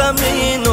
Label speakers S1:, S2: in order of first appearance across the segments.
S1: I mean. não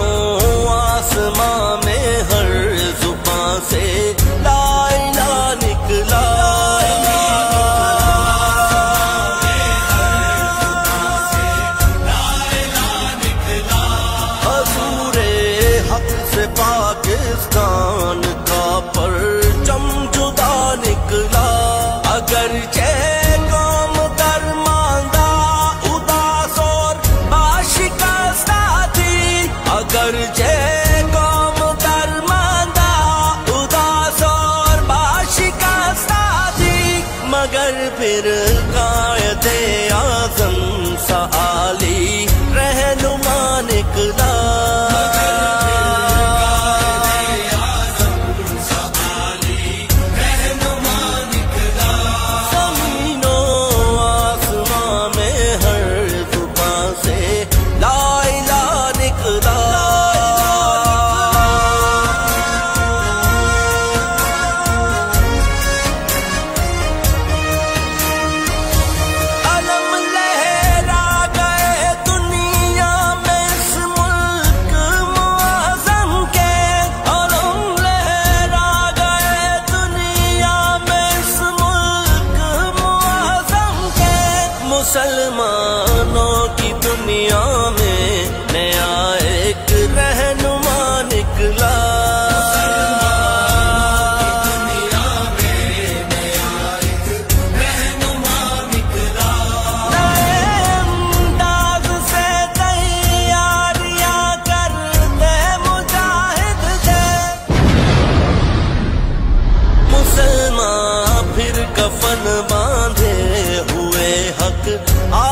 S1: I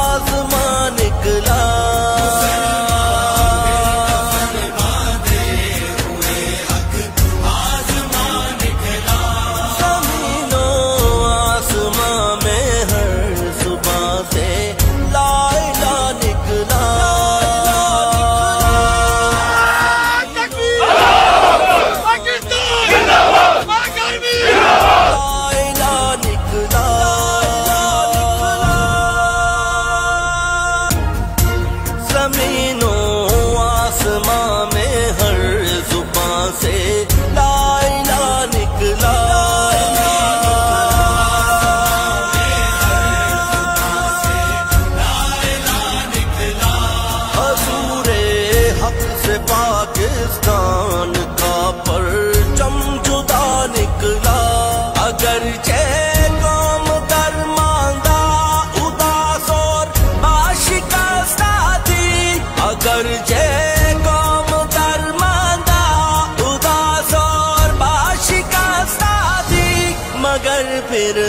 S1: Pakistan का परचम जुदा निकला। अगर चे काम दरमांदा उदास और आशिकस्ता थी अगर चे काम दरमांदा उदास और आशिकस्ता थी मगर फिर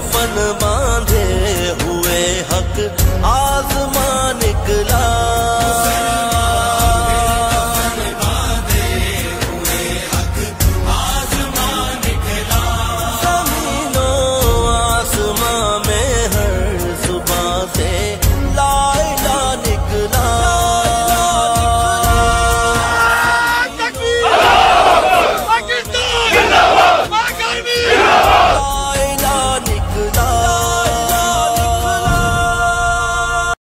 S1: fun